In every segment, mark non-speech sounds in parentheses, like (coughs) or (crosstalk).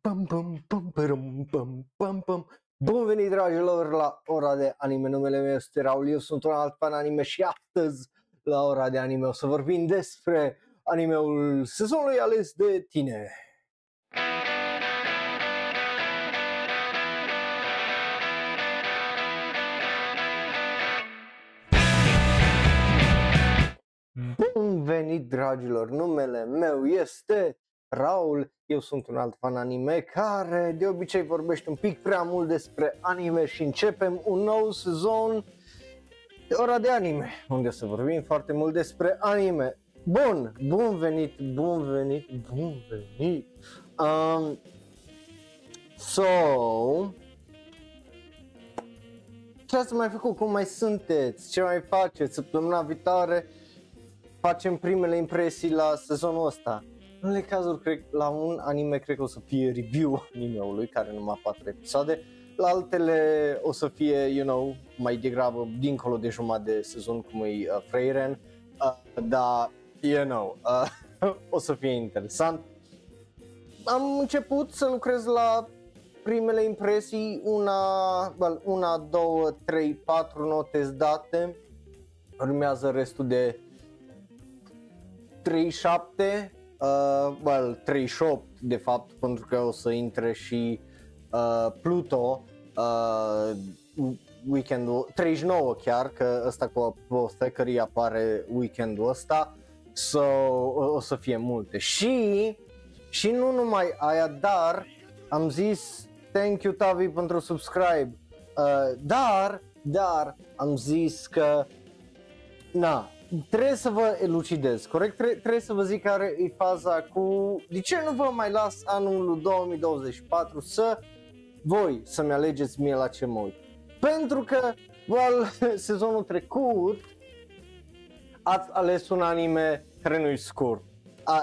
pam, pam, pam, pam, pam, pam, pam. Bun venit dragilor la ora de anime, numele meu este Raul, eu sunt un alt fan anime și astăzi la ora de anime o să vorbim despre animeul sezonului ales de tine. Bun venit dragilor, numele meu este Raul, eu sunt un alt fan anime care de obicei vorbește un pic prea mult despre anime și începem un nou sezon de ora de anime, unde o să vorbim foarte mult despre anime. Bun, bun venit, bun venit, bun venit. Um, so, ce ați mai făcut? Cum mai sunteți? Ce mai faceți? Săptămâna viitoare facem primele impresii la sezonul ăsta. În unele cazuri, cred, la un anime cred că o să fie review animeului, care numai 4 episoade, la altele o să fie, you know, mai degrabă dincolo de jumătate de sezon, cum e uh, Freyren, uh, dar, you know, uh, (laughs) o să fie interesant. Am început să lucrez la primele impresii, una, well, una, două, trei, patru note date, urmează restul de 37 uh, well, 38 de fapt, pentru că o să intre și uh, Pluto uh, weekendul, 39 chiar, că ăsta cu Apothecary apare weekendul ăsta, so, o, o să fie multe. Și, și nu numai aia, dar am zis thank you Tavi pentru subscribe, uh, dar, dar am zis că na, trebuie să vă elucidez, corect? Tre- trebuie să vă zic care e faza cu... De ce nu vă mai las anul 2024 să voi să-mi alegeți mie la ce mă uit? Pentru că, well, (laughs) sezonul trecut ați ales un anime care nu-i scurt.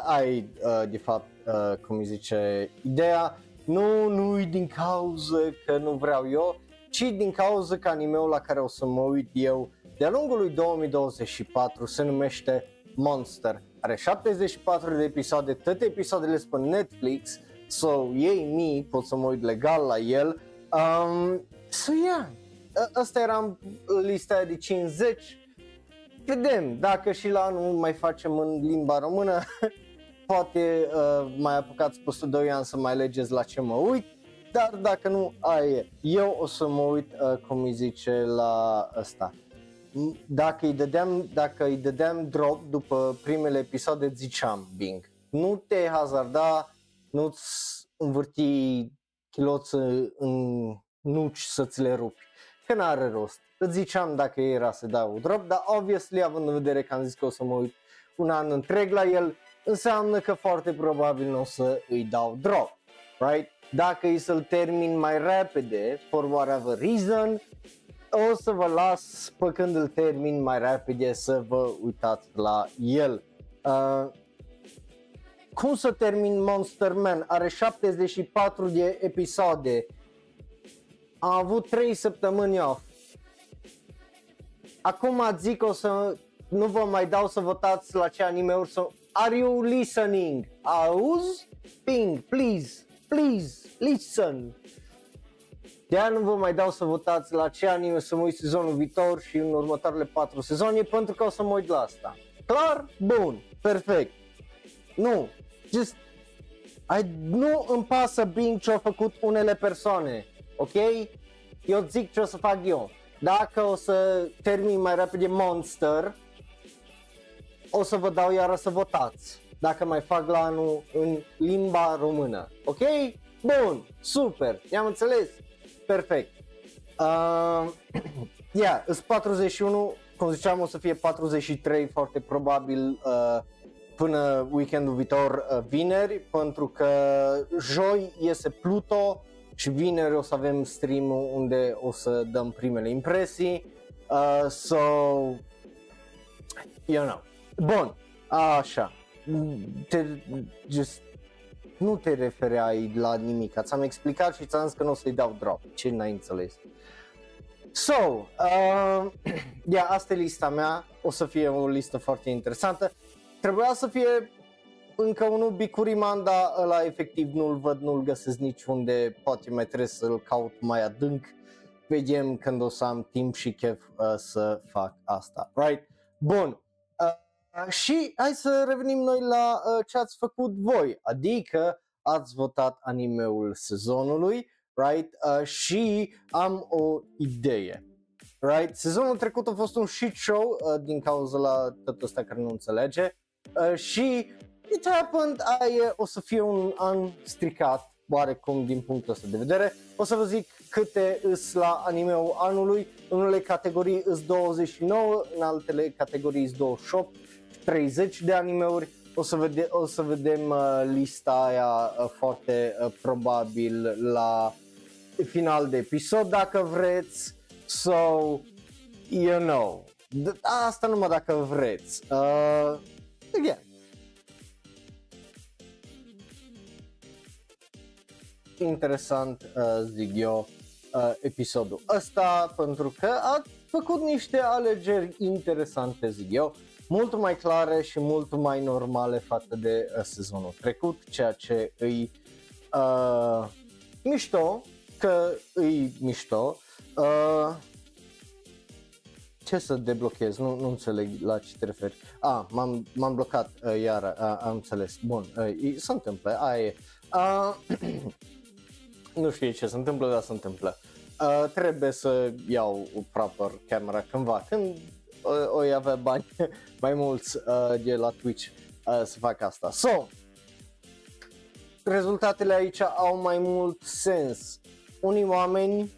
Ai, uh, de fapt, uh, cum îi zice, ideea, nu, nu-i din cauza că nu vreau eu, ci din cauza că animeul la care o să mă uit eu de-a lungul lui 2024 se numește Monster. Are 74 de episoade, toate episoadele sunt pe Netflix, so ei mi pot să mă uit legal la el. Um, so yeah, asta era lista de 50. Vedem dacă și la anul mai facem în limba română. (laughs) Poate uh, mai apucați peste 2 ani să mai legeți la ce mă uit. Dar dacă nu, aia e. Eu o să mă uit, uh, cum îi zice, la ăsta dacă îi dădeam, dacă îi dădeam drop după primele episoade, ziceam Bing. Nu te hazarda, nu-ți învârti chiloți în nuci să ți le rupi, că n-are rost. Îți ziceam dacă era să dau drop, dar obviously având în vedere că am zis că o să mă uit un an întreg la el, înseamnă că foarte probabil nu o să îi dau drop, right? Dacă îi să-l termin mai repede, for whatever reason, o să vă las pe când îl termin mai repede să vă uitați la el. Uh, cum să termin Monster Man? Are 74 de episoade. Am avut 3 săptămâni off. Acum zic o să nu vă mai dau să votați la ce anime-uri să... Are you listening? Auzi? Ping, please, please, listen. De aia nu vă mai dau să votați la ce anime să mă uit sezonul viitor și în următoarele patru sezoane pentru că o să mă uit la asta. Clar? Bun, perfect. Nu, just, I, nu îmi pasă bine ce au făcut unele persoane, ok? Eu zic ce o să fac eu. Dacă o să termin mai repede Monster, o să vă dau iară să votați. Dacă mai fac la anul în limba română, ok? Bun, super, i-am înțeles perfect. Uh, yeah, sunt 41, cum ziceam o să fie 43 foarte probabil uh, până weekendul viitor uh, vineri, pentru că joi iese Pluto și vineri o să avem stream unde o să dăm primele impresii. Uh, so, you know. Bun, așa. Te, just nu te refereai la nimic, ți-am explicat și ți-am zis că nu o să-i dau drop, ce n-ai înțeles. So, uh, (clears throat) yeah, asta e lista mea, o să fie o listă foarte interesantă. Trebuia să fie încă unul Bicuriman, dar ăla efectiv nu-l văd, nu-l găsesc niciunde, poate mai trebuie să-l caut mai adânc. Vedem când o să am timp și chef uh, să fac asta, right? Bun, uh, și hai să revenim noi la uh, ce ați făcut voi, adică ați votat animeul sezonului, right? Uh, și am o idee. Right? Sezonul trecut a fost un shit show uh, din cauza la tot ăsta care nu înțelege uh, și it happened, ai, o să fie un an stricat oarecum din punctul ăsta de vedere. O să vă zic câte îs la animeul anului, în unele categorii îs 29, în altele categorii îs 28, 30 de animeuri. O să, vede, o să vedem uh, lista aia uh, foarte uh, probabil la final de episod dacă vreți. So, you know, asta numai dacă vreți. Uh, again, interesant, uh, zic eu, uh, episodul ăsta pentru că a făcut niște alegeri interesante, zic eu, mult mai clare și mult mai normale față de uh, sezonul trecut, ceea ce îi uh, mișto, că îi mișto. Uh, ce să deblochez? Nu, nu înțeleg la ce te referi. Ah, m-am, m-am blocat uh, iar, uh, am înțeles. Bun, uh, se întâmplă, aia e. Uh, (clears throat) nu știu ce se întâmplă, dar se întâmplă. Uh, trebuie să iau o proper camera cândva, când uh, o avea bani (laughs) mai mulți uh, de la Twitch uh, să fac asta. So, rezultatele aici au mai mult sens. Unii oameni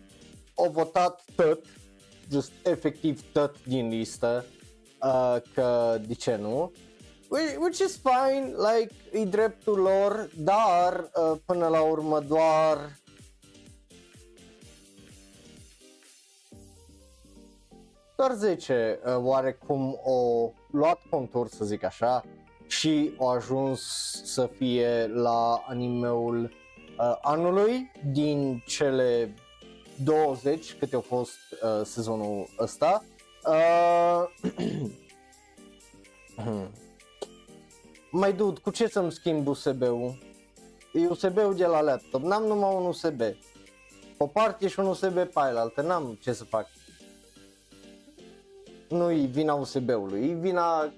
au votat tot, just efectiv tot din listă, uh, că de ce nu, which is fine, like, e dreptul lor, dar uh, până la urmă doar doar 10 uh, oarecum o luat contur, să zic așa, și au ajuns să fie la animeul uh, anului din cele 20 câte au fost uh, sezonul ăsta. Uh, (clears throat) mai dud, cu ce să-mi schimb USB-ul? E USB-ul de la laptop, n-am numai un USB. O parte și un USB pe altă, n-am ce să fac nu-i vina USB-ului, e vina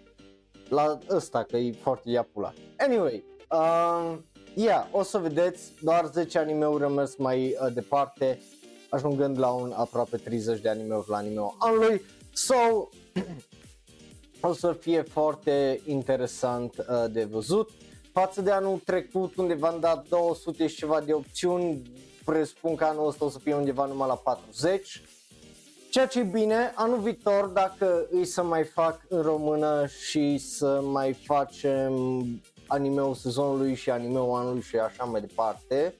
la ăsta, că e foarte iapula. Anyway, uh, yeah, o să vedeți, doar 10 anime-uri am mers mai uh, departe, ajungând la un aproape 30 de anime-uri la anime anului. So, (clears throat) o să fie foarte interesant uh, de văzut. Față de anul trecut, unde v-am dat 200 și ceva de opțiuni, presupun că anul ăsta o să fie undeva numai la 40 Ceea ce e bine, anul viitor, dacă îi să mai fac în română și să mai facem animeul sezonului și animeul anului și așa mai departe,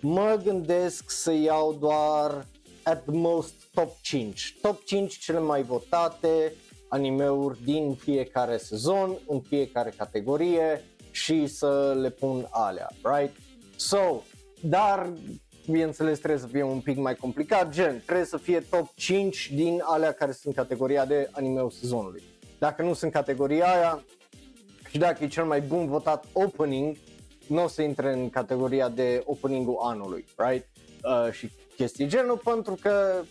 mă gândesc să iau doar at most top 5. Top 5 cele mai votate animeuri din fiecare sezon, în fiecare categorie și să le pun alea, right? So, dar bineînțeles trebuie să fie un pic mai complicat, gen trebuie să fie top 5 din alea care sunt categoria de anime sezonului. Dacă nu sunt categoria aia și dacă e cel mai bun votat opening, nu o să intre în categoria de opening-ul anului, right? Uh, și chestii genul pentru că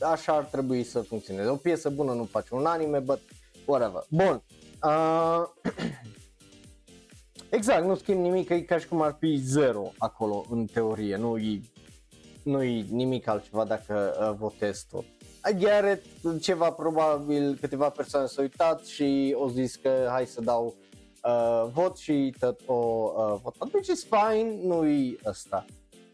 așa ar trebui să funcționeze. O piesă bună nu face un anime, but whatever. Bun. Uh, (clears throat) Exact, nu schimb nimic, e ca și cum ar fi zero acolo în teorie, nu e, nu e nimic altceva dacă uh, votez tot. Ghearet, ceva probabil câteva persoane s-au uitat și au zis că hai să dau uh, vot și tot o uh, votat, which is fine, nu-i ăsta.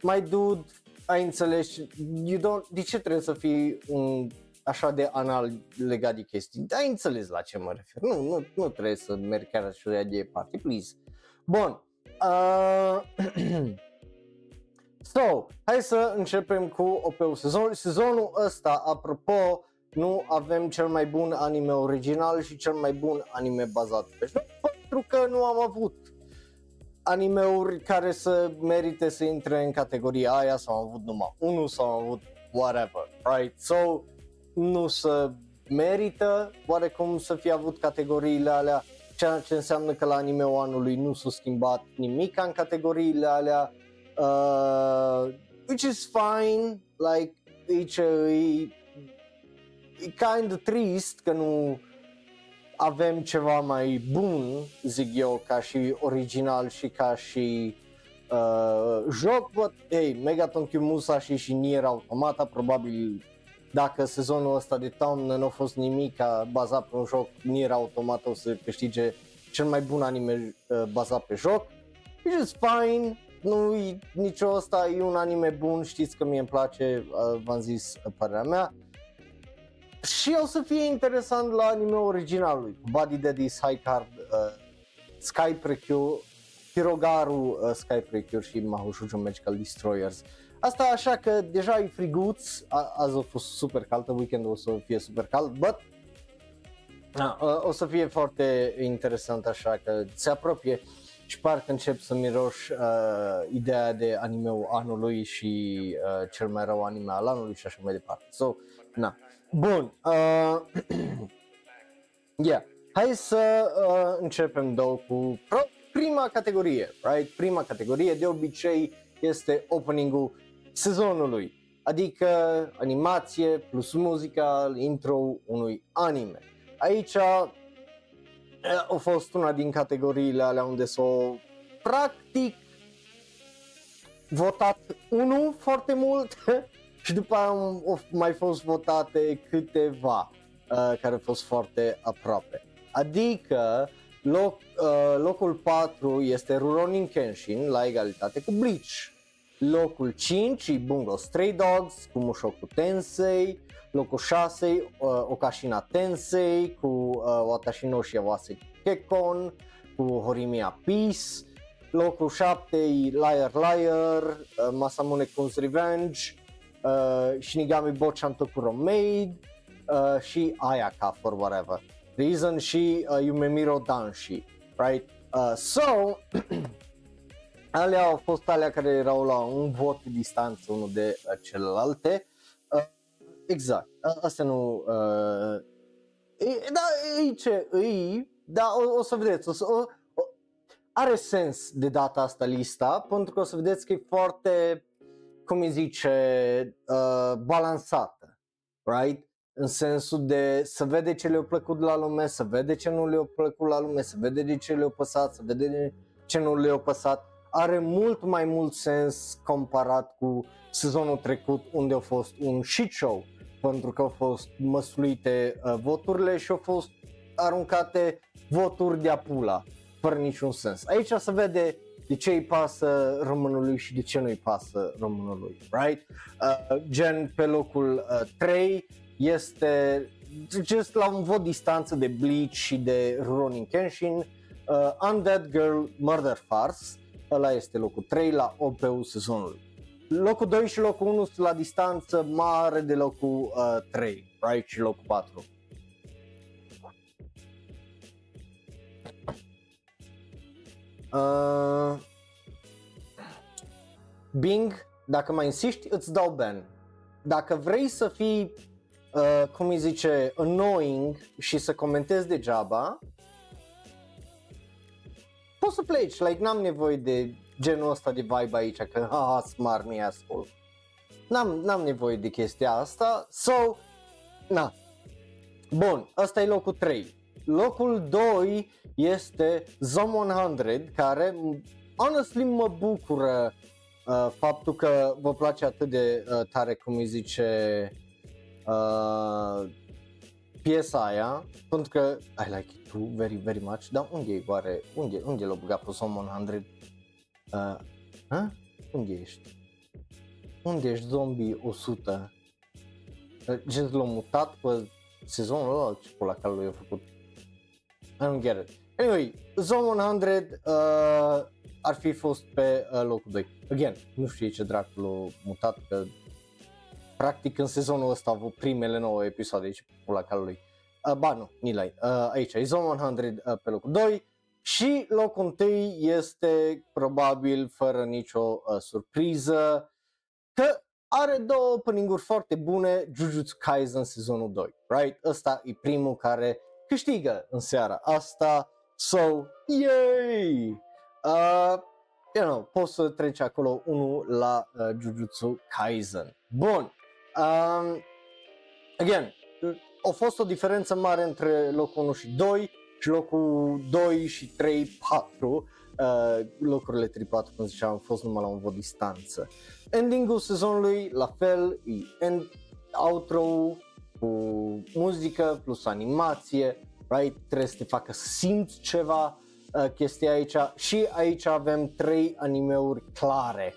Mai dude, ai înțeles, you don't, de ce trebuie să fii un așa de anal legat de chestii? Ai înțeles la ce mă refer, nu, nu, nu trebuie să mergi chiar așa de departe, please. Bun. Uh, (clears throat) so, hai să începem cu OP-ul sezonului. Sezonul ăsta, apropo, nu avem cel mai bun anime original și cel mai bun anime bazat pe joc, pentru că nu am avut animeuri care să merite să intre în categoria aia sau am avut numai unul sau am avut whatever, right? So, nu să merită oarecum să fie avut categoriile alea ceea ce înseamnă că la anime anului nu s-a schimbat nimic în categoriile alea, uh, which is fine, like, aici e, e kind of trist că nu avem ceva mai bun, zic eu, ca și original și ca și uh, joc, but, hey, Megaton Q Musashi și Nier Automata probabil dacă sezonul ăsta de toamnă nu a fost nimic bazat pe un joc, Nier Automata o să câștige cel mai bun anime uh, bazat pe joc, which is fine, nu e nicio ăsta, e un anime bun, știți că mie îmi place, uh, v-am zis uh, părerea mea. Și o să fie interesant la anime originalului, Body Daddy's High Card, uh, Sky Precure, Hirogaru uh, Sky Precure și Mahou Magical Destroyers. Asta așa că deja e friguț, a, azi a fost super cald, weekendul o să fie super cald, but a, o să fie foarte interesant așa că se apropie și parcă încep să miroși uh, ideea de animeul anului și uh, cel mai rău anime al anului și așa mai departe. So, na. Bun. Uh, (clears throat) yeah. Hai să uh, începem două cu pro- prima categorie, right? Prima categorie de obicei este opening-ul sezonului, adică animație plus muzica, intro unui anime. Aici a fost una din categoriile alea unde s-o practic votat unul foarte mult (laughs) și după aia au mai fost votate câteva uh, care au fost foarte aproape. Adică loc, uh, locul 4 este Rurouni Kenshin la egalitate cu Bleach. Locul 5 e Bungo Stray Dogs cu Mushoku Tensei. Locul 6 uh, Okashina Tensei cu uh, Watashi no Shiawase Kekon cu Horimiya Peace. Locul 7 e Liar Liar, uh, Masamune Kun's Revenge, uh, Shinigami Bochan Tokuro Maid uh, și Ayaka for whatever reason și uh, Yumemiro Danshi, right? Uh, so, (clears throat) alea au fost alea care erau la un vot de distanță unul de uh, celelalte. Uh, exact, uh, asta nu... Uh, e, da, e ce, e, da, o, o să vedeți, o să, o, o, are sens de data asta lista, pentru că o să vedeți că e foarte, cum îi zice, uh, balansată, right? în sensul de să vede ce le-a plăcut la lume, să vede ce nu le-a plăcut la lume, să vede de ce le-a păsat, să vede de ce nu le-a păsat, are mult mai mult sens comparat cu sezonul trecut unde a fost un shit show pentru că au fost măsluite uh, voturile și au fost aruncate voturi de apula fără niciun sens. Aici se vede de ce îi pasă românului și de ce nu îi pasă românului, right? Uh, gen pe locul uh, 3 este just la un vot distanță de Bleach și de Ronin Kenshin, uh, Undead Girl Murder Farce, ăla este locul 3 la OPU sezonului. Locul 2 și locul 1 sunt la distanță mare de locul uh, 3, right, și locul 4. Uh, Bing, dacă mai insisti, îți dau ban. Dacă vrei să fii uh, cum îi zice, annoying și să comentezi degeaba, poți să pleci, like, n-am nevoie de genul ăsta de vibe aici, că ha, smart me asshole. N-am, n-am nevoie de chestia asta, so, na. Bun, ăsta e locul 3. Locul 2 este Zom 100, care honestly mă bucură uh, faptul că vă place atât de uh, tare cum îi zice uh, piesa aia, pentru că I like it too very, very much, dar unde e oare, unde, unde l-a băgat pe Zom 100? Uh, ha? Unde ești? Unde ești zombie 100? Uh, ce l-a mutat pe sezonul ăla, ce pula care lui a făcut? I don't get it. Anyway, Zone 100 uh, ar fi fost pe uh, locul 2. Again, nu știu ce dracu l-a mutat, că practic în sezonul ăsta au avut primele 9 episoade aici pula calului. Uh, ba nu, Nilai, uh, aici e Zone 100 uh, pe locul 2 și locul 1 este probabil fără nicio uh, surpriză că are două opening-uri foarte bune, Jujutsu Kaisen sezonul 2, right? Ăsta e primul care câștigă în seara asta So, yay! Uh, you know, poți să treci acolo unul la uh, Jujutsu Kaisen. Bun. Um, again, a fost o diferență mare între locul 1 și 2 și locul 2 și 3, 4. Uh, locurile 3, 4, cum ziceam, au fost numai la un vot distanță. Endingul sezonului, la fel, e end, outro cu muzică plus animație, right? Trebuie să te facă să simți ceva uh, chestia aici și aici avem trei animeuri clare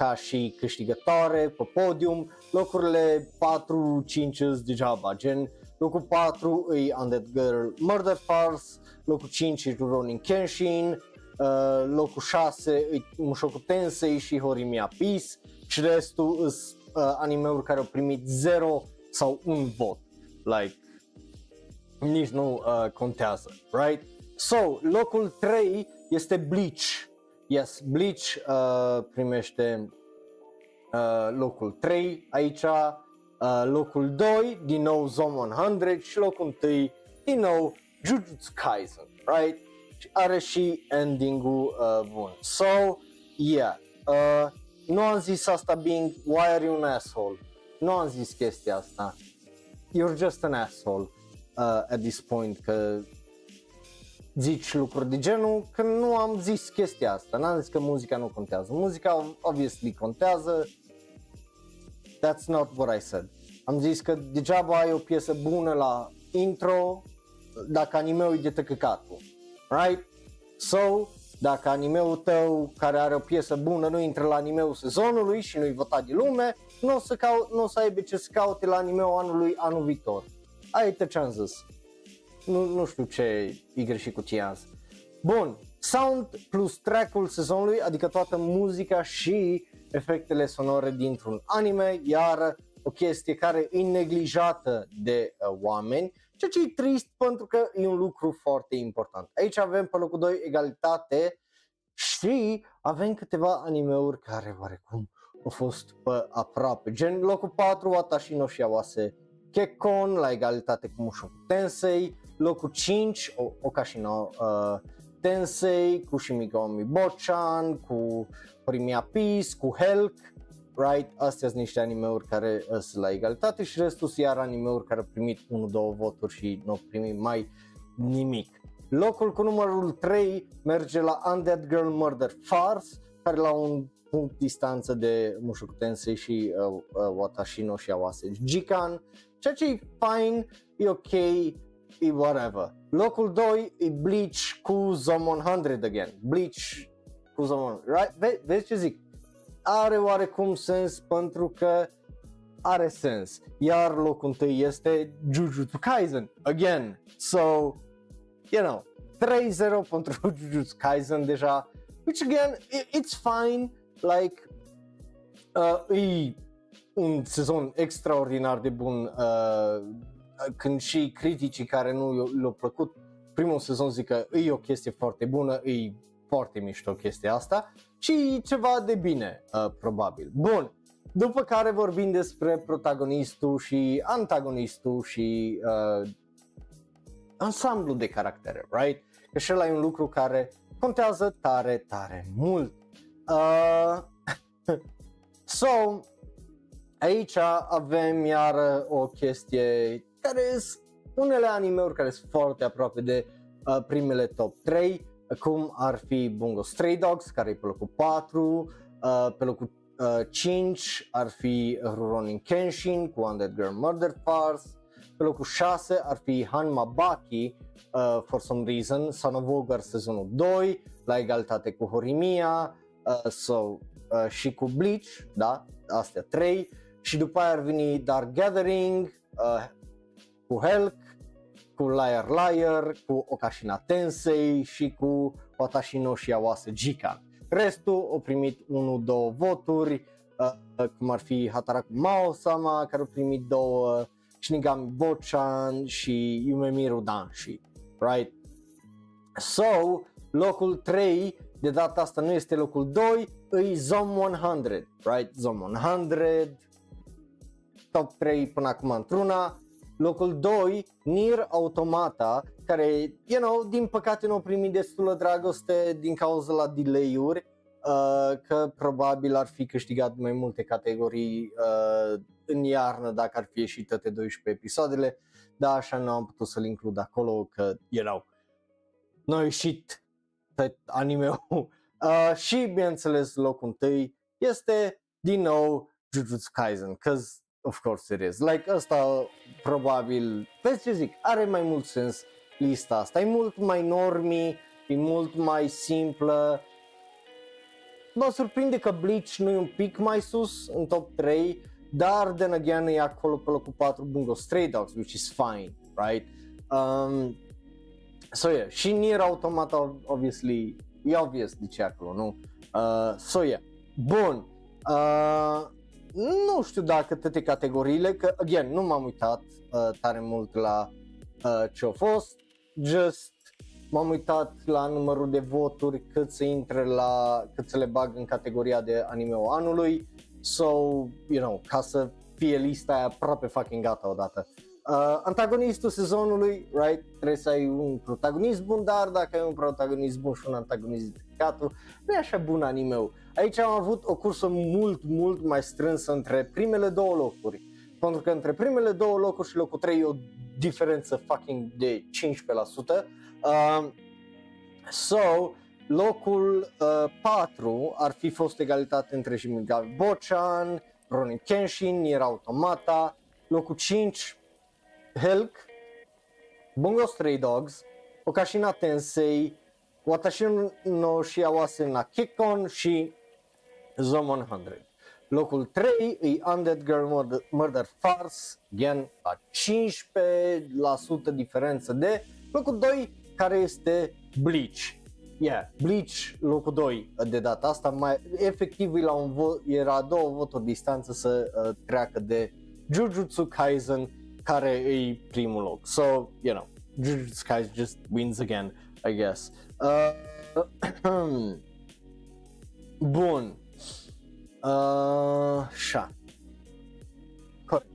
ca și câștigătoare pe podium, locurile 4-5 degeaba, gen locul 4 e Undead Girl Murder Farce, locul 5 e Rurouni Kenshin, uh, locul 6 e Mushoku Tensei și Horimiya Peace și restul sunt uh, animeuri care au primit 0 sau un vot. Like, nici nu uh, contează, right? So, locul 3 este Bleach. Yes, Bleach uh, primește uh, locul 3 aici, uh, locul 2, din nou Zone 100 și locul 1, din nou Jujutsu Kaisen, right? Și are și ending-ul uh, bun. So, yeah, uh, nu am zis asta being, why are you an asshole? Nu am zis chestia asta. You're just an asshole uh, at this point că zici lucruri de genul, că nu am zis chestia asta, n-am zis că muzica nu contează. Muzica obviously contează, that's not what I said. Am zis că degeaba ai o piesă bună la intro dacă anime-ul e de tăcăcatul, right? So, dacă animeul tău care are o piesă bună nu intră la animeul sezonului și nu-i votat de lume, nu o să, cau- n-o să aibă ce să caute la animeul anului anul viitor. Aici ce-am zis. Nu, nu știu ce e greșit cu ce azi. Bun, sound plus track-ul sezonului, adică toată muzica și efectele sonore dintr-un anime, iar o chestie care e neglijată de uh, oameni, ceea ce e trist pentru că e un lucru foarte important. Aici avem pe locul 2 egalitate și avem câteva animeuri care oarecum au fost pe aproape, gen locul 4 Watashi no Shiawase Kekon la egalitate cu Mushoku Tensei, locul 5 Okashino uh, Tensei cu Shimigomi Bochan, cu Primia Peace, cu Helk, right? Astea sunt niște animeuri care sunt la egalitate și restul sunt iar animeuri care au primit 1-2 voturi și nu au primit mai nimic. Locul cu numărul 3 merge la Undead Girl Murder Farce, care la un punct distanță de Mushoku Tensei și uh, uh, Watashi no Shiawase Jikan, ceea ce e fine, e ok, e whatever. Locul 2 e Bleach cu Zom 100 again. Bleach cu Zom 100, right? Ve- vezi ce zic? Are oarecum sens pentru că are sens. Iar locul întâi este Jujutsu Kaisen, again. So, you know, 3-0 pentru (laughs) Jujutsu Kaisen deja, which again, it's fine, like, uh, e un sezon extraordinar de bun uh, când și criticii care nu le-au plăcut primul sezon zic că e o chestie foarte bună, e foarte mișto chestia asta și ceva de bine, uh, probabil. Bun, după care vorbim despre protagonistul și antagonistul și uh, ansamblu de caractere, right? Că și ăla e un lucru care contează tare, tare mult. Uh, (laughs) so, aici avem iar o chestie care sunt unele animeuri care sunt foarte aproape de uh, primele top 3, cum ar fi Bungo Stray Dogs, care e pe locul 4, uh, pe locul uh, 5 ar fi Rurouni Kenshin cu Undead Girl Murder Farce, pe locul 6 ar fi Hanma Baki, uh, for some reason, Son of Ogre sezonul 2, la egalitate cu Horimiya, uh, so, uh, și cu Bleach, da, astea 3, și după aia ar veni Dark Gathering, uh, cu Helk, cu Liar Liar, cu Okashina Tensei și cu Watashi no Shiawase Jikan. Restul au primit 1-2 voturi, uh, cum ar fi Hataraku Mao-sama, care au primit două, Shinigami Bochan și Yumemiru Danshi, right? So, locul 3 de data asta nu este locul 2, e Zom 100, right? Zom 100, top 3 până acum. Într-una, Locul 2, Nier Automata, care, you know, din păcate nu au primit destulă dragoste din cauza la delay-uri, uh, că probabil ar fi câștigat mai multe categorii uh, în iarnă dacă ar fi ieșit toate 12 episoadele, dar așa nu am putut să-l includ acolo, că, you know, nu a ieșit pe anime (laughs) uh, și, bineînțeles, locul întâi este, din nou, Jujutsu Kaisen, cause of course it is. Like ăsta probabil, vezi ce zic, are mai mult sens lista asta, e mult mai normi, e mult mai simplă. Mă surprinde că Bleach nu e un pic mai sus în top 3, dar then again e acolo pe locul 4 Bungo Stray Dogs, which is fine, right? Um, so yeah, și Nier Automata obviously, e obvious de ce acolo, nu? Uh, so yeah, bun. Uh, nu știu dacă toate categoriile, că, again, nu m-am uitat uh, tare mult la uh, ce a fost, just m-am uitat la numărul de voturi, cât să intre la, cât să le bag în categoria de anime anului, so, you know, ca să fie lista aia aproape fucking gata odată. Uh, antagonistul sezonului, right, trebuie să ai un protagonist bun, dar dacă ai un protagonist bun și un antagonist dedicatul, nu e așa bun anime Aici am avut o cursă mult, mult mai strânsă între primele două locuri. Pentru că între primele două locuri și locul 3 e o diferență fucking de 15%. Uh, so, locul uh, 4 ar fi fost egalitate între Shimigami Bochan, Ronin Kenshin, Nier Automata, locul 5 Helk, Bungo Stray Dogs, Okashina Tensei, Watashi no Shiawase na Kikon și Zone 100. Locul 3 e Undead Girl Murder, Murder Farce, again la 15% diferență de locul 2 care este Bleach. Yeah, Bleach locul 2 de data asta, mai efectiv la un vot, era două voturi distanță să uh, treacă de Jujutsu Kaisen care e primul loc. So, you know, Jujutsu Kaisen just wins again, I guess. Uh, (clears throat) Bun. Uh, așa. Corect.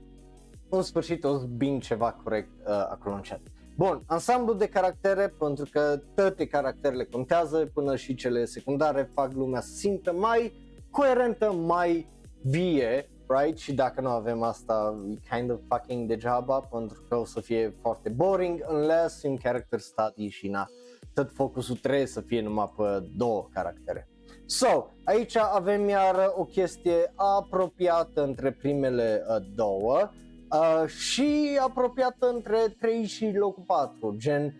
În sfârșit o bin ceva corect uh, acolo în chat. Bun, ansamblu de caractere, pentru că toate caracterele contează, până și cele secundare fac lumea să simtă mai coerentă, mai vie, right? Și dacă nu avem asta, e kind of fucking degeaba, pentru că o să fie foarte boring, unless în character study și na, tot focusul trebuie să fie numai pe două caractere. So, aici avem iar o chestie apropiată între primele uh, două uh, și apropiată între 3 și locul 4, gen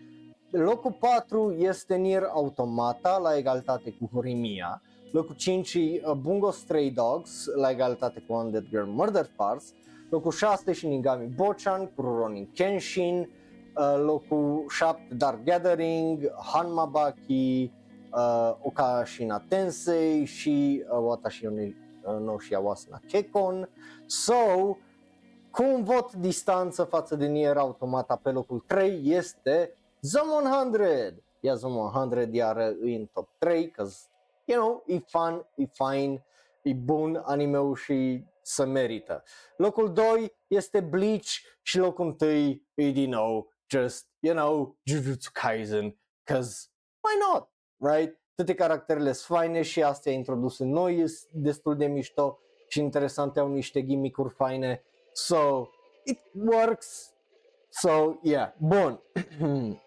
locul 4 este Nier Automata la egalitate cu Horimiya, locul 5 e uh, Bungo Stray Dogs la egalitate cu Undead Girl Murder Farce, locul 6 Shinigami Bochan cu Ronin Kenshin, uh, locul 7 Dark Gathering, Hanmabaki, uh, Okashina Tensei și uh, Watashi no Shiawase Kekon. So, cu un vot distanță față de Nier Automata pe locul 3 este Zom 100. Ia Zom 100 iar în top 3, cause, you know, e fun, e fine, e bun anime și să merită. Locul 2 este Bleach și locul 1 e din nou just, you know, Jujutsu Kaisen, cause why not? right? Toate caracterele sunt faine și astea introduse noi destul de mișto și interesante, au niște gimmick-uri faine. So, it works. So, yeah, bun. (clears throat)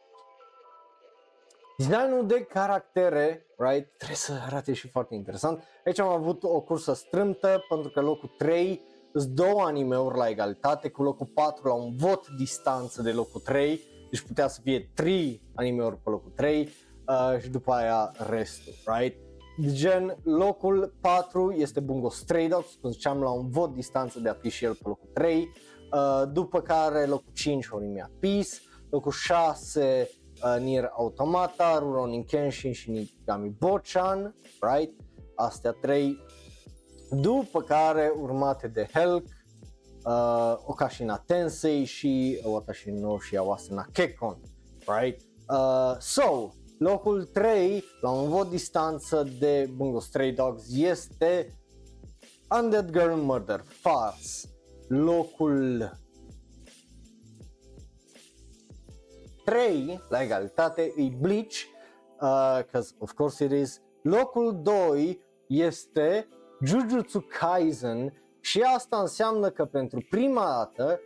Designul de caractere, right, trebuie să arate și foarte interesant. Aici am avut o cursă strâmtă pentru că locul 3 sunt două anime-uri la egalitate, cu locul 4 la un vot distanță de locul 3, deci putea să fie 3 anime-uri pe locul 3 uh, și după aia restul, right? Gen, locul 4 este Bungo Stray Dogs, cum ziceam, la un vot distanță de a fi și el pe locul 3, uh, după care locul 5 Horimiya Peace, locul 6 uh, Nier Automata, Rurouni Kenshin și Nigami Bochan, right? Astea 3, după care urmate de Helk, uh, Okashina Tensei și Watashi no Shiawase na Kekon, right? Uh, so, Locul 3, la un vot distanță de Bungo Stray Dogs, este Undead Girl Murder Farce. Locul 3 la egalitate e Bleach, because uh, of course it is. Locul 2 este Jujutsu Kaisen și asta înseamnă că pentru prima dată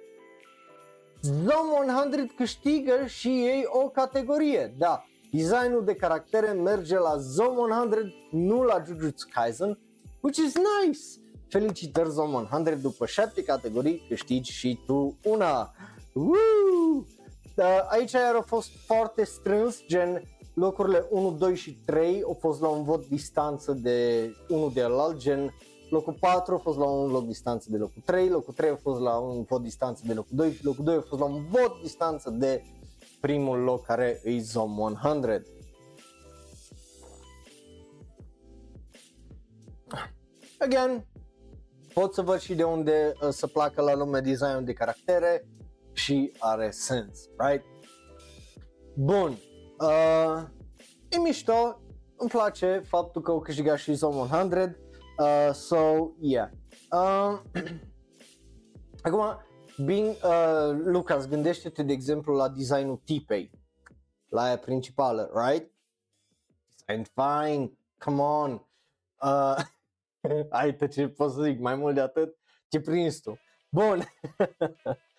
Zone 100 câștigă și ei o categorie. Da, designul de caractere merge la Zone 100, nu la Jujutsu Kaisen, which is nice. Felicitări Zone 100, după 7 categorii câștigi și tu una. Woo! Da, aici iar a fost foarte strâns, gen locurile 1, 2 și 3 au fost la un vot distanță de unul de alt, gen locul 4 a fost la un loc distanță de locul 3, locul 3 a fost la un vot distanță de locul 2 și locul 2 a fost la un vot distanță de primul loc care e Zom 100. Again, pot să văd și de unde uh, să placă la lume designul de caractere și are sens, right? Bun, uh, e mișto, îmi place faptul că au câștigat și Zone 100, uh, so yeah. Uh, (clears throat) acum, Bing, uh, Lucas, gândește-te de exemplu la designul tipei, la aia principală, right? Design fine, come on. Uh, (laughs) ai ce pot să zic, mai mult de atât, ce prins tu. Bun. (laughs)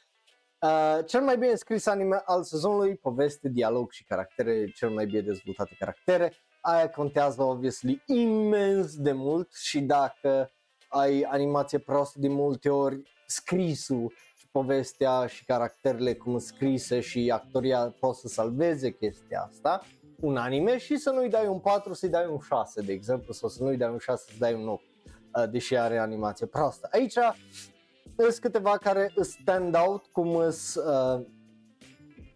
Uh, cel mai bine scris anime al sezonului, poveste, dialog și caractere, cel mai bine dezvoltate caractere. Aia contează, obviously, imens de mult și dacă ai animație proastă de multe ori, scrisul și povestea și caracterele cum scrise și actoria pot să salveze chestia asta, un anime și să nu-i dai un 4, să-i dai un 6, de exemplu, sau să nu-i dai un 6, să-ți dai un 8, uh, deși are animație proastă. Aici sunt câteva care stand out, cum sunt, uh,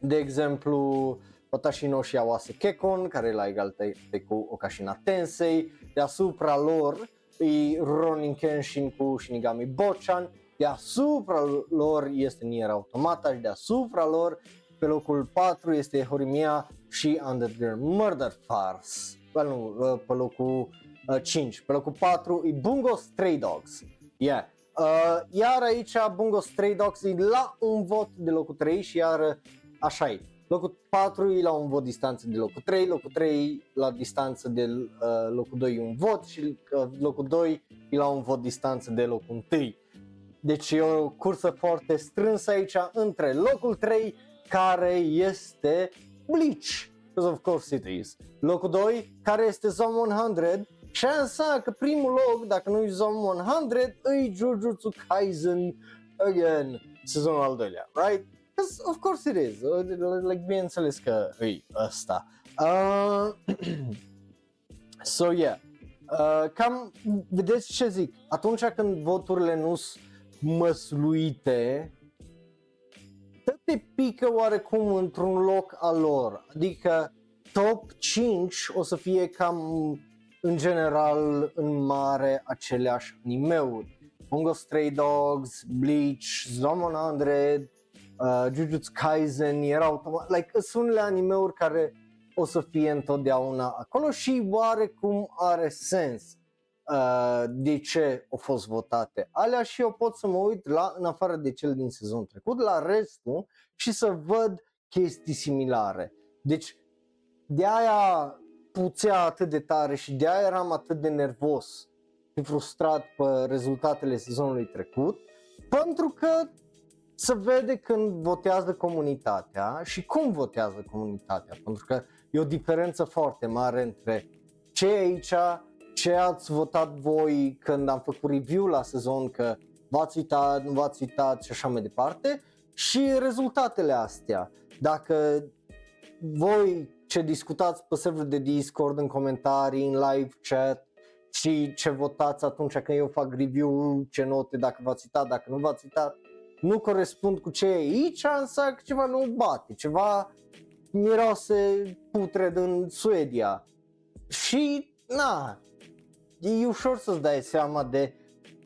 de exemplu, Otashino și Awase Kekon, care e la egalitate cu Okashina Tensei, deasupra lor e Ronin Kenshin cu Shinigami Bochan, deasupra lor este Nier Automata și deasupra lor pe locul 4 este Horimiya și Underground Murder Farce. Well, nu, uh, pe locul uh, 5. Pe locul 4 e Bungo Stray Dogs. Yeah. Uh, iar aici Bungo Stray Dogs e la un vot de locul 3 și iar uh, așa e. Locul 4 e la un vot distanță de locul 3, locul 3 la distanță de uh, locul 2 e un vot și uh, locul 2 e la un vot distanță de locul 1. Deci e o cursă foarte strânsă aici între locul 3 care este Bleach, because of course it is. Locul 2 care este Zone 100 și înseamnă că primul loc, dacă nu e Zone 100, e Jujutsu Kaisen again, sezonul al doilea, right? Because of course it is, like bineînțeles că e ăsta. Uh, (clears throat) so yeah, uh, cam vedeți ce zic, atunci când voturile nu sunt măsluite, te pică oarecum într-un loc al lor, adică top 5 o să fie cam în general în mare aceleași animeuri. Bungo Stray Dogs, Bleach, Zone 100, uh, Jujutsu Kaisen, era automat, like, sunt unele animeuri care o să fie întotdeauna acolo și oarecum are sens uh, de ce au fost votate alea și eu pot să mă uit la, în afară de cel din sezon trecut, la restul și să văd chestii similare. Deci de aia puțea atât de tare și de aia eram atât de nervos și frustrat pe rezultatele sezonului trecut, pentru că se vede când votează comunitatea și cum votează comunitatea, pentru că e o diferență foarte mare între ce e aici, ce ați votat voi când am făcut review la sezon, că v-ați uitat, nu v-ați uitat și așa mai departe, și rezultatele astea. Dacă voi ce discutați pe server de Discord, în comentarii, în live chat și ce votați atunci când eu fac review, ce note, dacă v-ați uitat, dacă nu v-ați uitat, nu corespund cu ce e aici, înseamnă că ceva nu bate, ceva miroase putre din Suedia. Și, na, e ușor să-ți dai seama de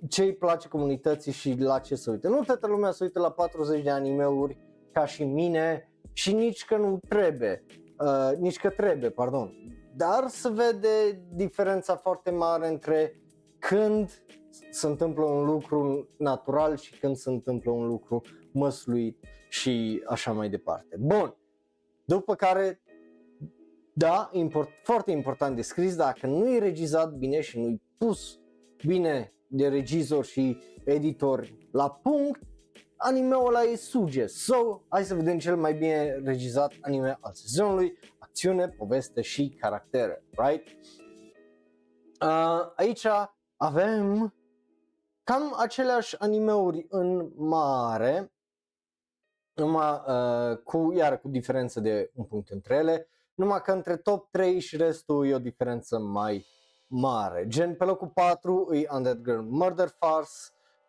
ce îi place comunității și la ce să uite. Nu toată lumea se uită la 40 de animeuri ca și mine și nici că nu trebuie uh, nici că trebuie, pardon. Dar se vede diferența foarte mare între când se întâmplă un lucru natural și când se întâmplă un lucru măsluit și așa mai departe. Bun. După care, da, import, foarte important de scris, dacă nu e regizat bine și nu-i pus bine de regizor și editor la punct, anime-ul ăla e suge. So, hai să vedem cel mai bine regizat anime al sezonului, acțiune, poveste și caractere, right? Uh, aici avem cam aceleași animeuri în mare, numai uh, cu, iar cu diferență de un punct între ele, numai că între top 3 și restul e o diferență mai mare. Gen, pe locul 4 e Undead Girl Murder Farce,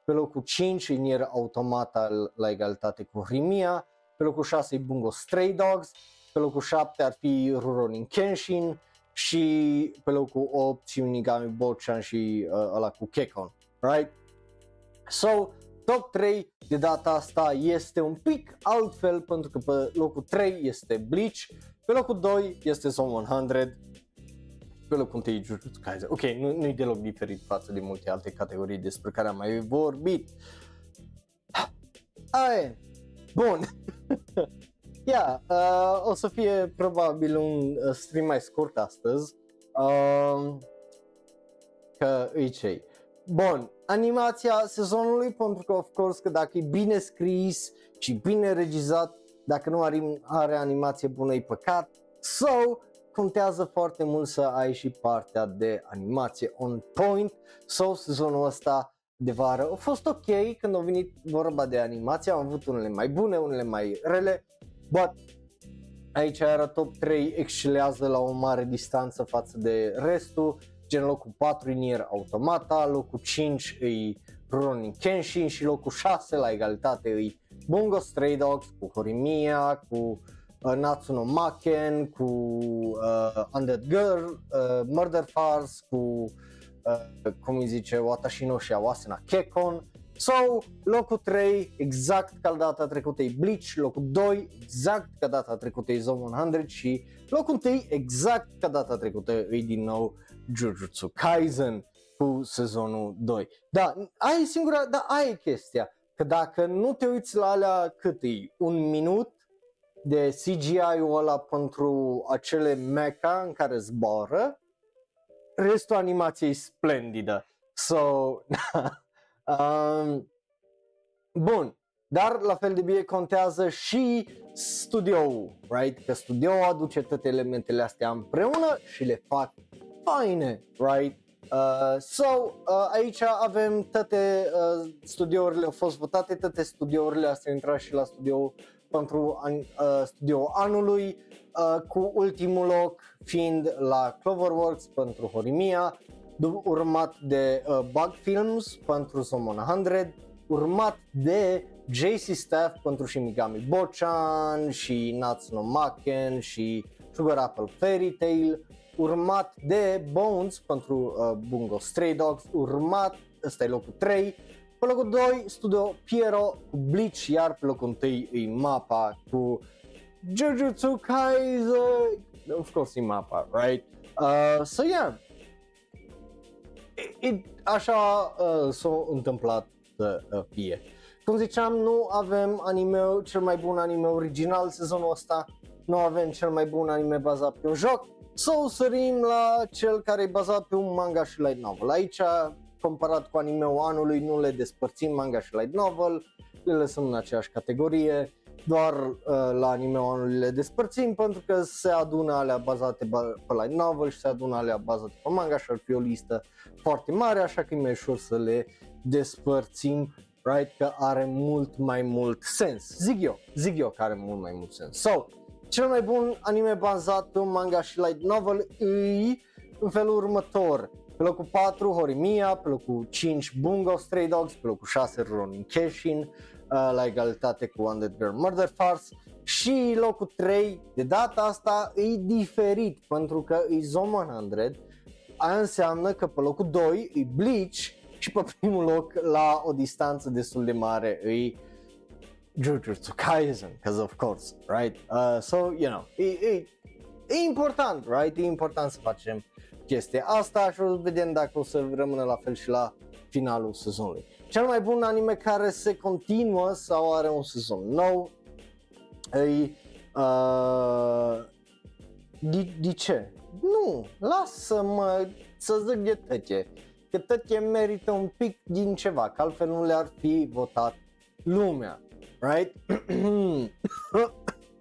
pe locul 5 e Nier Automata la egalitate cu Rimia, pe locul 6 e Bungo Stray Dogs, pe locul 7 ar fi Rurouni Kenshin. Și pe locul 8 Shinigami Bochan și uh, ăla cu Kekon, right? So, top 3 de data asta este un pic altfel pentru că pe locul 3 este Bleach, pe locul 2 este Zone 100, pe locul 1 e Jujutsu Kaisen. Ok, nu, nu e deloc diferit față de multe alte categorii despre care am mai vorbit. Aia Bun. (laughs) yeah, uh, o să fie probabil un uh, stream mai scurt astăzi. Uh, că e cei. Bun, animația sezonului, pentru că, of course, că dacă e bine scris și bine regizat, dacă nu are, are animație bună, e păcat. So, contează foarte mult să ai și partea de animație on point. So, sezonul ăsta de vară a fost ok când a venit vorba de animație, am avut unele mai bune, unele mai rele, but aici era top 3 excelează la o mare distanță față de restul, gen locul 4 e Nier Automata, locul 5 e Rurouni Kenshin și locul 6 la egalitate e Bungo Stray Dogs cu Horimiya, cu uh, Natsuno Maken, cu uh, Undead Girl, uh, Murder Farce, cu uh, cum îi zice Watashi no Awasena Kekon. So, locul 3, exact ca data trecută e Bleach, locul 2, exact ca data trecută e Zone 100 și locul 1, exact ca data trecută e din nou Jujutsu Kaisen cu sezonul 2. Da, ai singura, da, ai chestia, că dacă nu te uiți la alea cât e, un minut de CGI-ul ăla pentru acele mecha în care zboară, restul animației e splendidă. So, (laughs) um, bun, dar la fel de bine contează și studioul, right? Că studioul aduce toate elementele astea împreună și le fac faine, right? Uh, so, uh, aici avem toate uh, studiourile, au fost votate toate studiourile astea, intrat și la studio pentru an, uh, studio anului, uh, cu ultimul loc fiind la Cloverworks pentru Horimia, urmat de uh, Bug Films pentru Zomon 100, urmat de JC Staff pentru Shimigami Bochan și Natsuno Maken și Sugar Apple Fairy Tail, urmat de Bones pentru uh, Bungo Stray Dogs, urmat, ăsta e locul 3, pe locul 2 Studio Piero cu Bleach, iar pe locul 1 e Mapa cu Jujutsu Kaisen, of course e Mapa, right? Uh, so yeah, it, it, așa uh, s-a întâmplat să uh, fie. Cum ziceam, nu avem anime cel mai bun anime original sezonul ăsta, nu avem cel mai bun anime bazat pe un joc, sau sărim la cel care e bazat pe un manga și light novel. Aici, comparat cu anime-ul anului, nu le despărțim manga și light novel, le lăsăm în aceeași categorie, doar uh, la anime-ul anului le despărțim pentru că se adună alea bazate pe light novel și se adună alea bazate pe manga și ar fi o listă foarte mare, așa că e mai ușor să le despărțim right? Că are mult mai mult sens. Zic eu, zic eu că are mult mai mult sens. So, cel mai bun anime bazat pe un manga și light novel e în felul următor. Pe locul 4 Horimiya, pe locul 5 Bungo Stray Dogs, pe locul 6 Ronin Keshin, uh, la egalitate cu Undead Girl Murder Farce și locul 3 de data asta e diferit pentru că e Zone 100 Aia înseamnă că pe locul 2 e Bleach și pe primul loc la o distanță destul de mare e Jujutsu Kaisen, because of course, right? Uh, so, you know, e, e, e important, right? E important să facem chestia asta și o vedem dacă o să rămână la fel și la finalul sezonului. Cel mai bun anime care se continuă sau are un sezon nou e Uh, de, de ce? Nu, lasă-mă să zic de tăche, că tăche merită un pic din ceva, că altfel nu le-ar fi votat lumea, right? (coughs)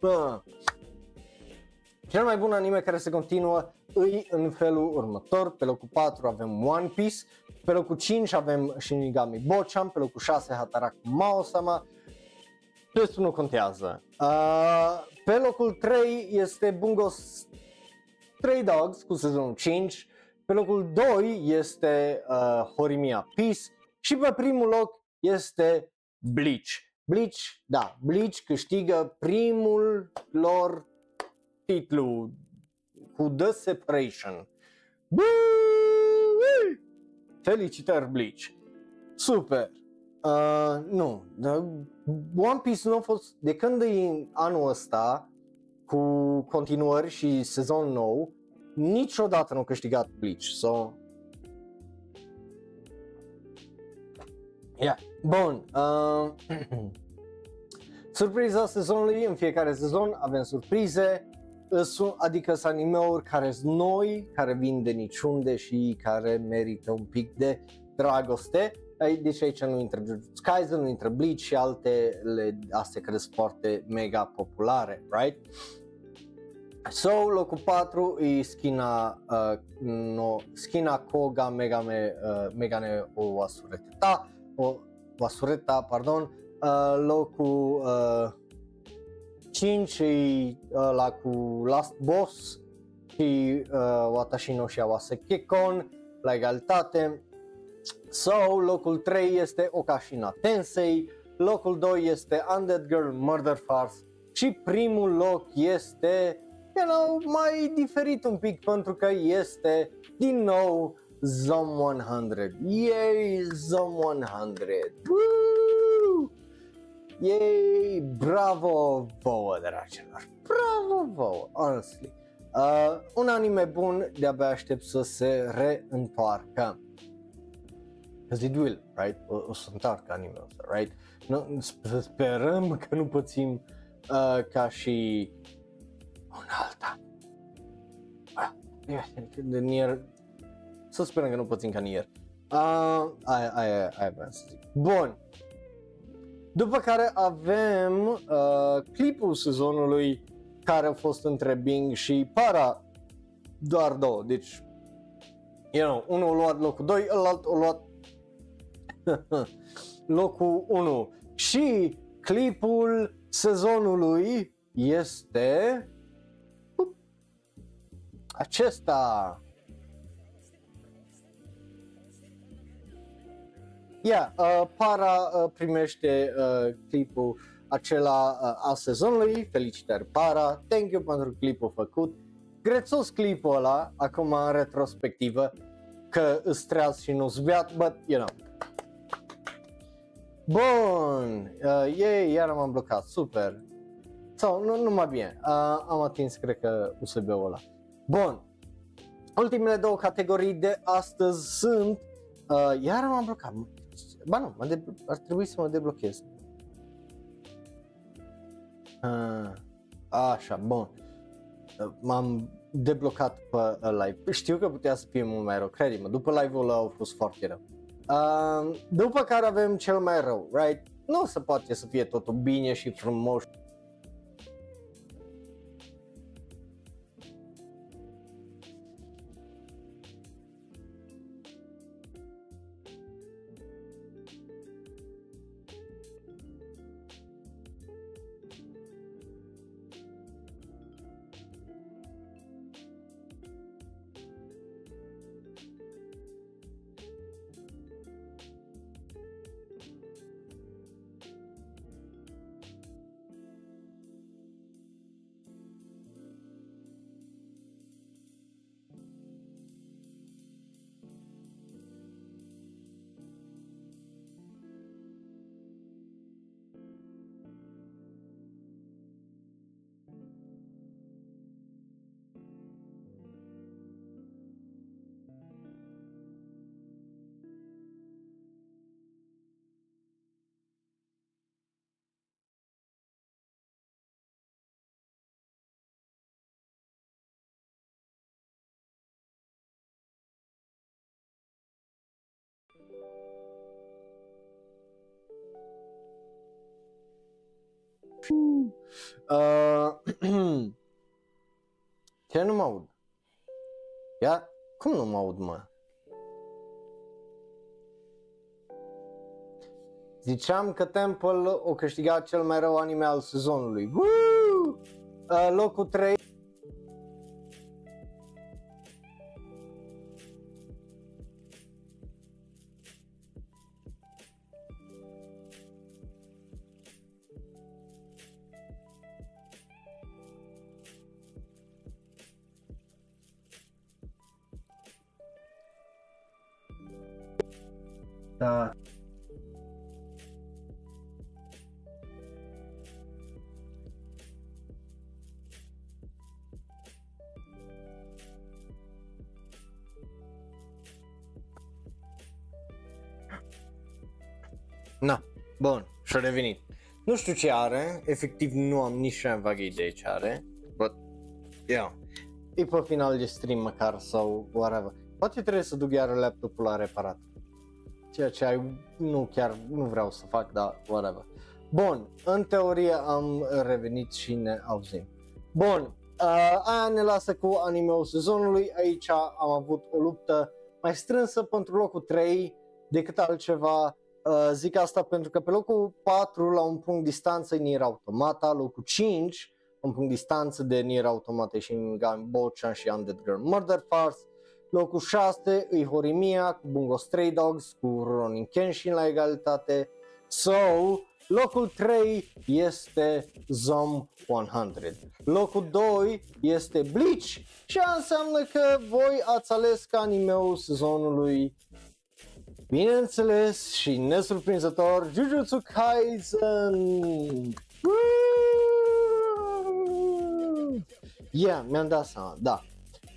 (coughs) (coughs) Cel mai bun anime care se continuă îi în felul următor, pe locul 4 avem One Piece, pe locul 5 avem Shinigami Bochan, pe locul 6 Hataraku Mao-sama, restul nu contează. Uh, pe locul 3 este Bungo Stray Dogs cu sezonul 5, pe locul 2 este uh, Horimiya Peace și pe primul loc este Bleach. Bleach, da, Bleach câștigă primul lor titlu cu The Separation. Felicitări Bleach. Super. Uh, nu, One Piece nu a fost, de când e anul ăsta, cu continuări și sezon nou, niciodată nu a câștigat Bleach, so... Yeah. Bun, uh, (clears throat) surpriza sezonului, în fiecare sezon avem surprize, adică sunt anime-uri care sunt noi, care vin de niciunde și care merită un pic de dragoste. Deci aici nu intră Jujutsu Kaisen, nu intră Bleach și altele astea care sunt foarte mega populare, right? So, locul 4 e Skina, uh, no, Skina Koga Megame, uh, Megane o Wasureta, o Wasureta, pardon, uh, locul uh, 5 e la cu Last Boss și uh, Watashi no Shiawase Kekon la egalitate. So, locul 3 este Okashina Tensei, locul 2 este Undead Girl Murder Farce și primul loc este you know, mai diferit un pic pentru că este din nou Zom 100. Yay, Zom 100! Woo! Yay, bravo vouă, dragilor! Bravo vouă, honestly! Uh, un anime bun, de-abia aștept să se reîntoarcă. Because it will, right? O, o să întoarcă anime ăsta, right? No, sperăm că nu pățim uh, ca și un alta. Ah, de Nier, să sperăm că nu pățim ca Nier. Uh, aia, aia, aia vreau să zic. Bun. După care avem uh, clipul sezonului care a fost între Bing și Para, doar două, deci, you know, unul a luat locul 2, ălalt a luat (laughs) locul 1 și clipul sezonului este acesta. Yeah, uh, Para uh, primește uh, clipul acela uh, a sezonului, felicitări Para, thank you pentru clipul făcut. Grețos clipul ăla, acum în retrospectivă, că îți treaz și nu zbeat, but you know. Bun, uh, ei, iar m-am blocat, super. Sau, nu, numai bine, uh, am atins, cred că, USB-ul ăla. Bun, ultimele două categorii de astăzi sunt, uh, iar m-am blocat, ba nu, mă de- ar trebui să mă deblochez. Uh, așa, bun. Uh, m-am deblocat pe live. Știu că putea să fie mult mai rău, crede-mă. După live-ul ăla a fost foarte rău. Uh, după care avem cel mai rău, right? Nu se poate să fie totul bine și frumos Uh, (clears throat) chiar nu mă aud. Ia? Cum nu mă aud, mă? Ziceam că Temple o câștigat cel mai rău anime al sezonului. Uh, locul 3 Da. Na, bun, și-a revenit. Nu știu ce are, efectiv nu am nici cea vagă idee ce are, but, yeah. E pe final de stream măcar sau whatever. Poate trebuie să duc iar laptopul la reparat. Ceea ce ai, nu chiar, nu vreau să fac, dar whatever. Bun, în teorie am revenit și ne auzim. Bun, uh, aia ne lasă cu anime-ul sezonului. Aici am avut o luptă mai strânsă pentru locul 3 decât altceva. Uh, zic asta pentru că pe locul 4 la un punct distanță e Nier Automata, locul 5 un punct distanță de Nier Automata și Megami Bochan și Undead Girl Murder Farce. Locul 6 îi Horimiya cu Bungo Stray Dogs cu Ronin Kenshin la egalitate. So, locul 3 este Zom 100. Locul 2 este Bleach și asta înseamnă că voi ați ales ca animeul sezonului Bineînțeles și nesurprinzător Jujutsu Kaisen Woo! Yeah, mi-am dat seama, da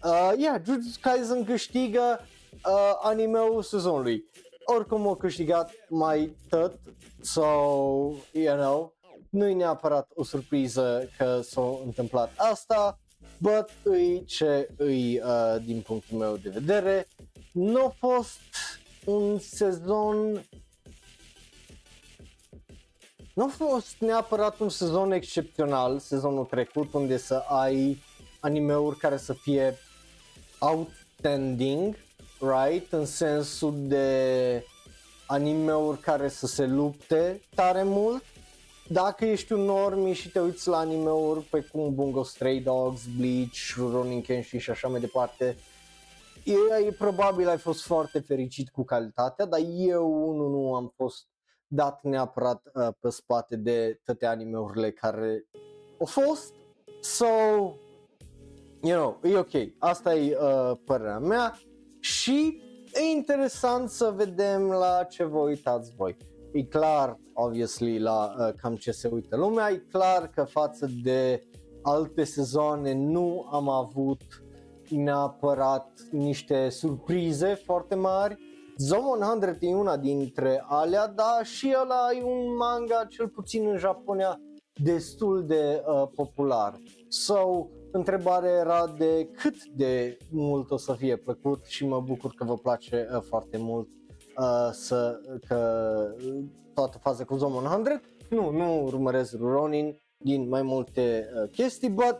uh, Yeah, Jujutsu Kaisen câștigă uh, animeul sezonului. Oricum a câștigat mai tot So, you know Nu-i neapărat o surpriză că s-a întâmplat asta But îi ce îi uh, din punctul meu de vedere. Nu a fost un sezon nu a fost neapărat un sezon excepțional, sezonul trecut, unde să ai animeuri care să fie outstanding, right? În sensul de animeuri care să se lupte tare mult. Dacă ești un normi și te uiți la animeuri pe cum Bungo Stray Dogs, Bleach, Rurouni Kenshin și așa mai departe, e, probabil ai fost foarte fericit cu calitatea, dar eu unul nu am fost dat neapărat uh, pe spate de toate animeurile care au fost. So, you know, e ok. Asta e uh, părerea mea și e interesant să vedem la ce vă uitați voi. E clar, obviously, la uh, cam ce se uită lumea, e clar că față de alte sezoane nu am avut neapărat niște surprize foarte mari. Zom 100 e una dintre alea, dar și ăla e un manga, cel puțin în Japonia, destul de uh, popular. So, întrebarea era de cât de mult o să fie plăcut și mă bucur că vă place uh, foarte mult uh, să, că toată faza cu Zom 100. Nu, nu urmăresc Ronin din mai multe uh, chestii, but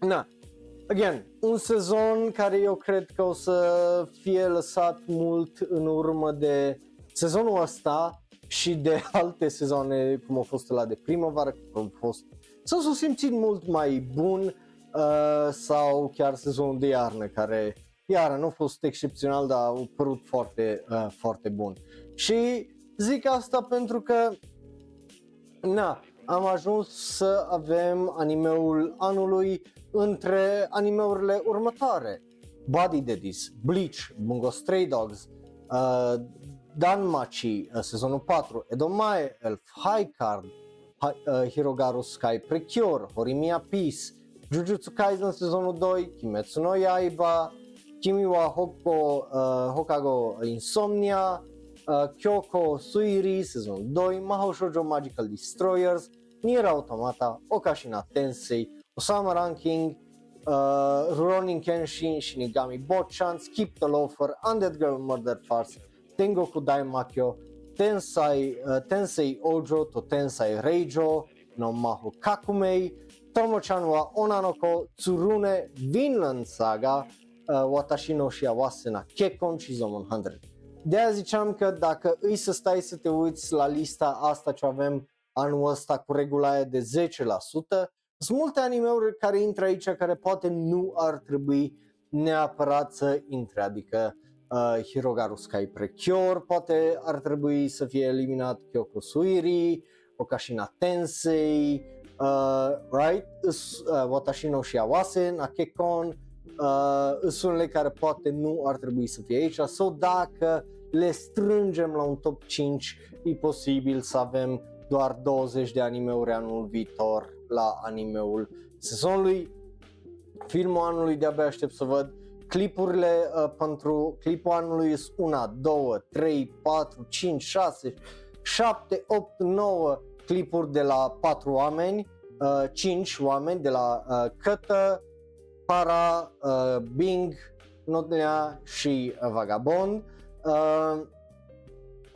na, again, un sezon care eu cred că o să fie lăsat mult în urmă de sezonul ăsta și de (laughs) alte sezoane cum a fost la de primăvară, cum a fost sau s-a simțit mult mai bun uh, sau chiar sezonul de iarnă care iară nu a fost excepțional, dar a părut foarte, uh, foarte bun. Și zic asta pentru că na, am ajuns să avem animeul anului între animeurile următoare. Body Daddies, Bleach, Bungo Stray Dogs, uh, Danmachi, uh, sezonul 4, Edomae Elf, High Card, uh, Hirogaru Sky Precure, Horimiya Peace, Jujutsu Kaisen sezonul 2, Kimetsu no Yaiba, Kimi wa Hoko, uh, Hokago Insomnia, uh, Kyoko Suiri sezonul 2, Mahou Shoujo Magical Destroyers, Nier Automata, Okashina Tensei, Osama Ranking, uh, Ronin Kenshin, Shinigami Bochan, Skip the Loafer, Undead Girl Murder Farce, Tengoku Daimakyo, Tensai, uh, Tensei Ojo to Tensai Reijo, no Maho Kakumei, Tomo-chan wa Onanoko Tsurune Vinland Saga, uh, Watashi no Shiawase na Kekon și Zomon 100. De aia ziceam că dacă îi să stai să te uiți la lista asta ce avem anul ăsta cu regula aia de 10%, sunt multe animeuri care intră aici care poate nu ar trebui neapărat să intre, adică uh, Hirogaru Sky Precure poate ar trebui să fie eliminat Kyoko Suiri, Okashina Tensei, uh, right? Uh, Watashi no Shiawase, Nakekon, uh, sunt unele care poate nu ar trebui să fie aici sau dacă le strângem la un top 5 e posibil să avem doar 20 de animeuri anul viitor la animeul sezonului. Filmul anului de-abia aștept să văd clipurile uh, pentru clipul anului sunt 1, 2, 3, 4, 5, 6, 7, 8, 9 clipuri de la 4 oameni, uh, 5 oameni de la uh, Cătă, Para, uh, Bing, Notnea și uh, Vagabond. Uh,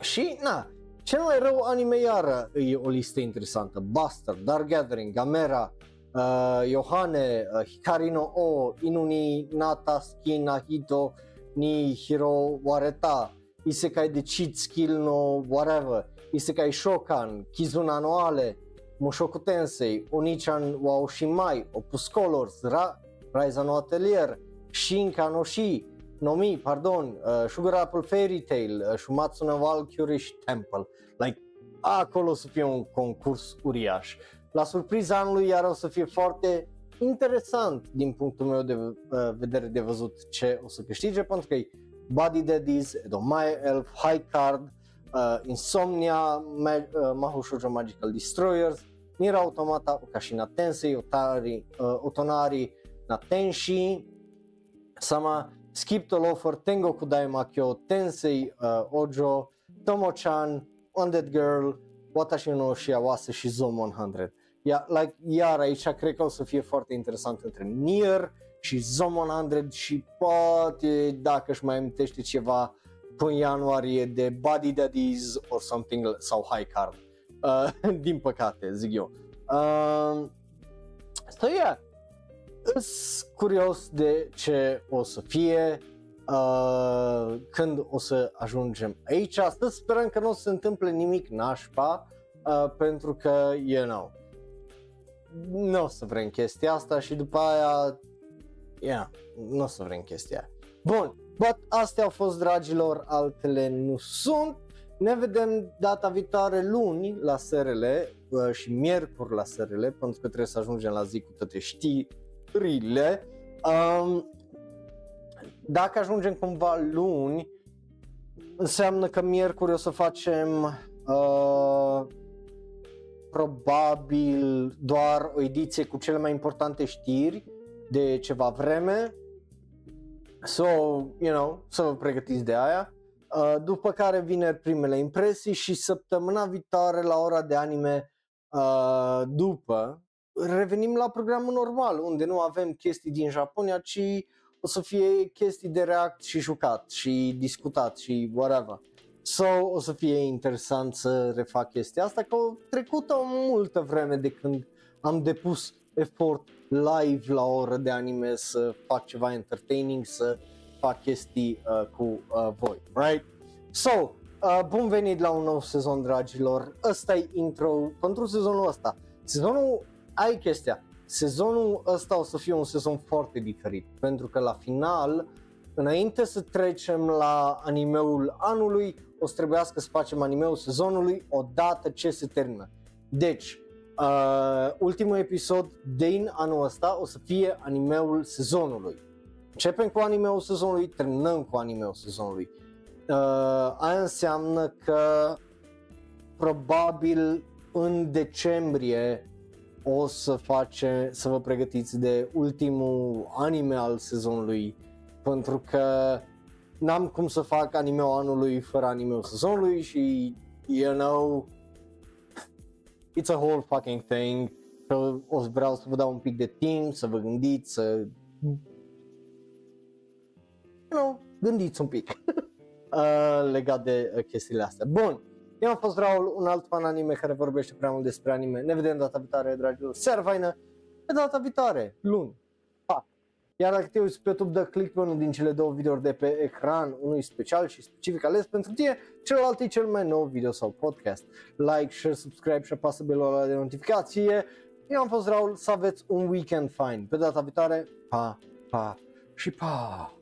și, na, cel mai rău anime iară e o listă interesantă. Buster, Dark Gathering, Gamera, uh, Yohane, uh, Hikari no O, Inuni Nata Ski Nahito ni Hiro Wareta, Isekai de Cheat Skill no whatever, Isekai Shokan, Kizuna no Ale, Mushoku Tensei, Onichan wa Oshimai, Opus Colors, Ra- Rise no Atelier, Shinka no Shi, Nomi, pardon, uh, Sugar Apple Fairy Tail, uh, Shumatsu no Valkyrie și Temple. Like, acolo o să fie un concurs uriaș. La surpriza anului iar o să fie foarte interesant din punctul meu de uh, vedere de văzut ce o să câștige pentru că e Body Daddies, Edomae Elf, High Card, uh, Insomnia, Ma- uh, Mahou Shoujo Magical Destroyers, Nier Automata, Okashina Tensei, Otari, uh, Otonari, Natenshi, Sama, Skip the Loafer, Tengoku Daimakyo, Tensei uh, Ojo, Tomo-chan, Undead Girl, Watashi no Shiawase și Zoom 100. Ia, like, iar aici cred că o să fie foarte interesant între Nier și Zoom 100 și poate dacă își mai amintește ceva până ianuarie de Body Daddies or something sau High Card. Uh, (laughs) din păcate, zic eu. Uh, so yeah, sunt curios de ce o să fie uh, când o să ajungem aici. Să sperăm că nu o să se întâmple nimic nașpa uh, pentru că, you know, nu o să vrem chestia asta și după aia, yeah, nu o să vrem chestia aia. Bun, but astea au fost dragilor, altele nu sunt. Ne vedem data viitoare luni la SRL uh, și miercuri la SRL pentru că trebuie să ajungem la zi cu toate știrile. Um, dacă ajungem cumva luni, înseamnă că miercuri o să facem uh, probabil doar o ediție cu cele mai importante știri de ceva vreme. So, you know, să vă pregătiți de aia. Uh, după care vine primele impresii și săptămâna viitoare la ora de anime uh, după revenim la programul normal unde nu avem chestii din Japonia, ci o să fie chestii de react și jucat și discutat și whatever. So, o să fie interesant să refac chestia asta, că au trecut o multă vreme de când am depus efort live la o oră de anime să fac ceva entertaining, să fac chestii uh, cu uh, voi, right? So, uh, bun venit la un nou sezon, dragilor. Ăsta e intro pentru sezonul ăsta. Sezonul, ai chestia, sezonul ăsta o să fie un sezon foarte diferit, pentru că la final, înainte să trecem la animeul anului, o să trebuiască să facem animeul sezonului odată ce se termină. Deci, uh, ultimul episod din anul ăsta o să fie animeul sezonului. Începem cu animeul sezonului, terminăm cu animeul sezonului. Uh, aia înseamnă că probabil în decembrie o să face, să vă pregătiți de ultimul anime al sezonului pentru că n-am cum să fac anime anului fără anime sezonului și you know it's a whole fucking thing că o să vreau să vă dau un pic de timp să vă gândiți să you know, gândiți un pic (laughs) uh, legat de uh, chestiile astea. Bun, Eu am fost Raul, un alt fan anime care vorbește prea mult despre anime. Ne vedem data viitoare, dragilor. Seară faină, pe data viitoare, luni. Pa! Iar dacă te uiți pe YouTube, dă click pe unul din cele două videouri de pe ecran, unul special și specific ales pentru tine, celălalt e cel mai nou video sau podcast. Like, share, subscribe și apasă belul ăla de notificație. Eu am fost Raul, să aveți un weekend fine. Pe data viitoare, pa, pa și pa!